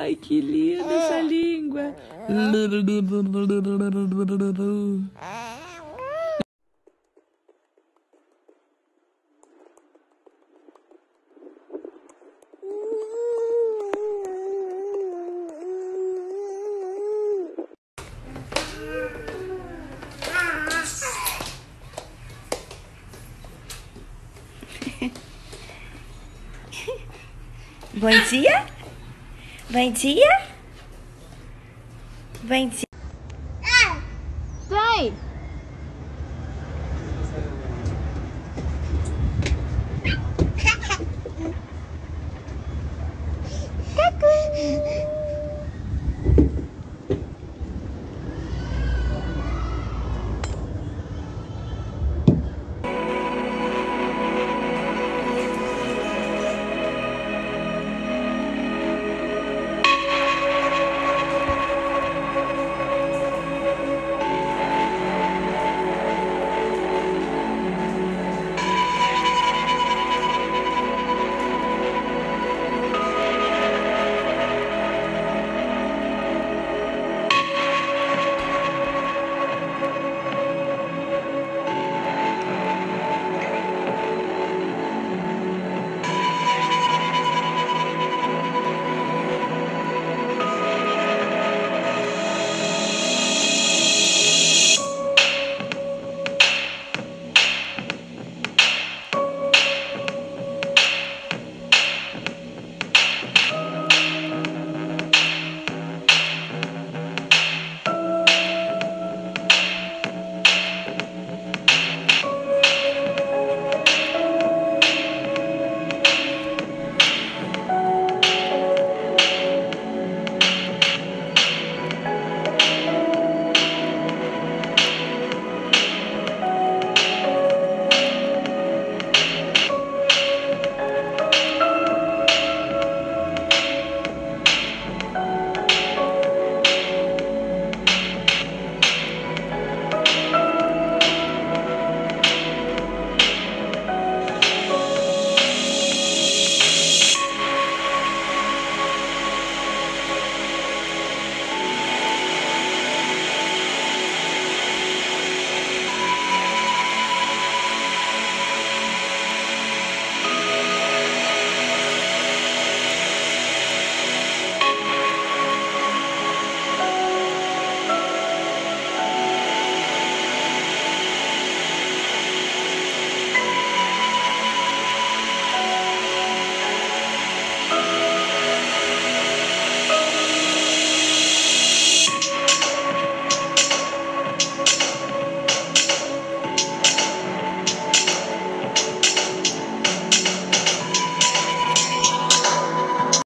Ai, que linda essa língua. Bom dia. Bom dia. Bom dia. Vai. Cacu.